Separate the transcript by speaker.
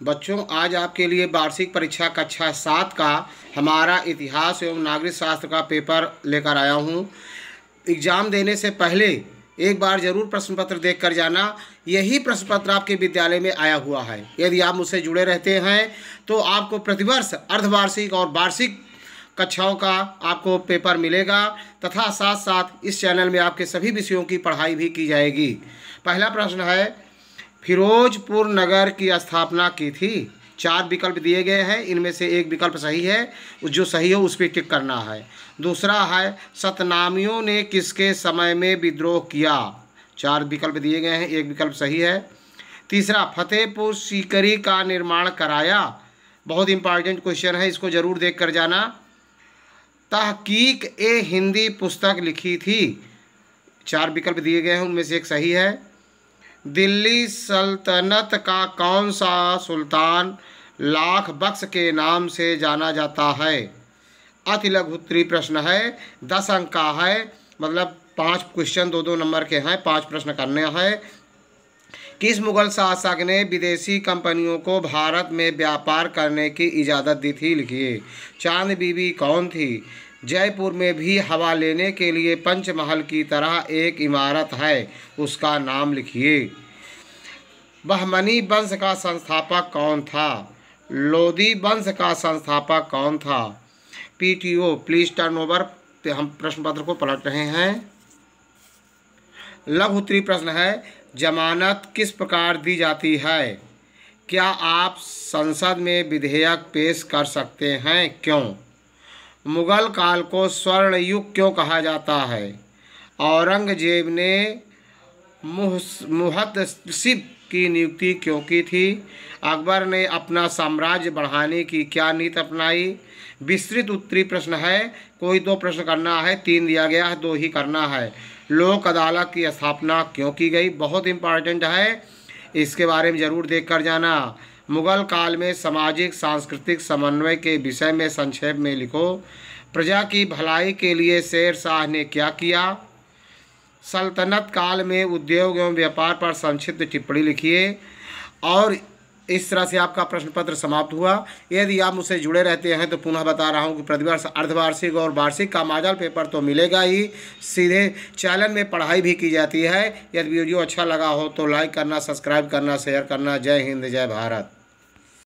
Speaker 1: बच्चों, आज आपके लिए वार्षिक परीक्षा कक्षा सात का हमारा इतिहास एवं नागरिक शास्त्र का पेपर लेकर आया हूँ। एग्ज़ाम देने से पहले एक बार ज़रूर प्रश्न पत्र देख कर जाना। यही प्रश्न पत्र आपके विद्यालय में आया हुआ है। यदि आप मुझसे जुड़े रहते हैं तो आपको प्रतिवर्ष अर्धवार्षिक और वार्षिक कक्षाओं का आपको पेपर मिलेगा, तथा साथ साथ इस चैनल में आपके सभी विषयों की पढ़ाई भी की जाएगी। पहला प्रश्न है फिरोजपुर नगर की स्थापना की थी। चार विकल्प दिए गए हैं। इनमें से एक विकल्प सही है, जो सही हो उस पर टिक करना है। दूसरा है, सतनामियों ने किसके समय में विद्रोह किया? चार विकल्प दिए गए हैं, एक विकल्प सही है। तीसरा, फतेहपुर सीकरी का निर्माण कराया? बहुत इंपॉर्टेंट क्वेश्चन है, इसको ज़रूर देख कर जाना। तहकीक ए हिंदी पुस्तक लिखी थी। चार विकल्प दिए गए हैं, उनमें से एक सही है। दिल्ली सल्तनत का कौन सा सुल्तान लाख बख्श के नाम से जाना जाता है? अति लघुत्तरी प्रश्न है, दस अंक का है मतलब पाँच क्वेश्चन दो दो नंबर के हैं, पाँच प्रश्न करने हैं। किस मुगल शासक ने विदेशी कंपनियों को भारत में व्यापार करने की इजाज़त दी थी? लिखिए, चाँद बीबी कौन थी? जयपुर में भी हवा लेने के लिए पंचमहल की तरह एक इमारत है, उसका नाम लिखिए। बहमनी वंश का संस्थापक कौन था? लोधी वंश का संस्थापक कौन था? पीटीओ, प्लीज़ टर्न ओवर हम प्रश्न पत्र को पलट रहे हैं। लघु उत्तरी प्रश्न है, जमानत किस प्रकार दी जाती है? क्या आप संसद में विधेयक पेश कर सकते हैं? क्यों? मुगल काल को स्वर्ण युग क्यों कहा जाता है? औरंगज़ेब ने मुहतसिब की नियुक्ति क्यों की थी? अकबर ने अपना साम्राज्य बढ़ाने की क्या नीति अपनाई? विस्तृत उत्तरी प्रश्न है। कोई दो प्रश्न करना है, तीन दिया गया है, दो ही करना है। लोक अदालत की स्थापना क्यों की गई? बहुत इंपॉर्टेंट है। इसके बारे में ज़रूर देख कर जाना। मुगल काल में सामाजिक, सांस्कृतिक समन्वय के विषय में संक्षेप में लिखो। प्रजा की भलाई के लिए शेर शाह ने क्या किया? सल्तनत काल में उद्योग एवं व्यापार पर संक्षिप्त टिप्पणी लिखिए। और इस तरह से आपका प्रश्न पत्र समाप्त हुआ। यदि आप मुझसे जुड़े रहते हैं तो पुनः बता रहा हूँ कि प्रतिवर्ष अर्धवार्षिक और वार्षिक का माजल पेपर तो मिलेगा ही। सीधे चैनल में पढ़ाई भी की जाती है। यदि वीडियो अच्छा लगा हो तो लाइक करना, सब्सक्राइब करना, शेयर करना। जय हिंद, जय भारत।